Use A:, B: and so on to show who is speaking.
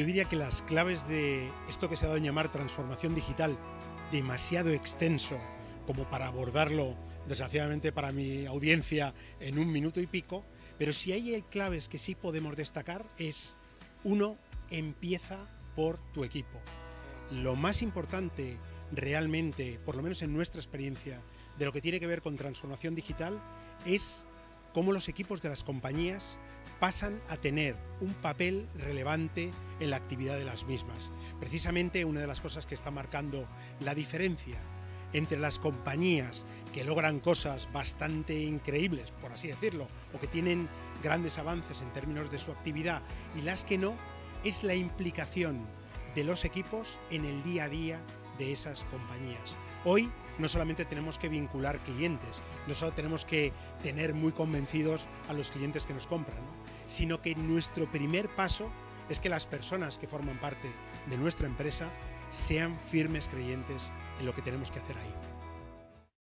A: Yo diría que las claves de esto que se ha dado a llamar transformación digital, demasiado extenso como para abordarlo, desgraciadamente para mi audiencia, en un minuto y pico, pero si hay claves que sí podemos destacar es, uno, empieza por tu equipo. Lo más importante realmente, por lo menos en nuestra experiencia, de lo que tiene que ver con transformación digital es cómo los equipos de las compañías pasan a tener un papel relevante en la actividad de las mismas. Precisamente una de las cosas que está marcando la diferencia entre las compañías que logran cosas bastante increíbles, por así decirlo, o que tienen grandes avances en términos de su actividad y las que no, es la implicación de los equipos en el día a día de esas compañías. Hoy no solamente tenemos que vincular clientes, no solo tenemos que tener muy convencidos a los clientes que nos compran, sino que nuestro primer paso es que las personas que forman parte de nuestra empresa sean firmes creyentes en lo que tenemos que hacer ahí.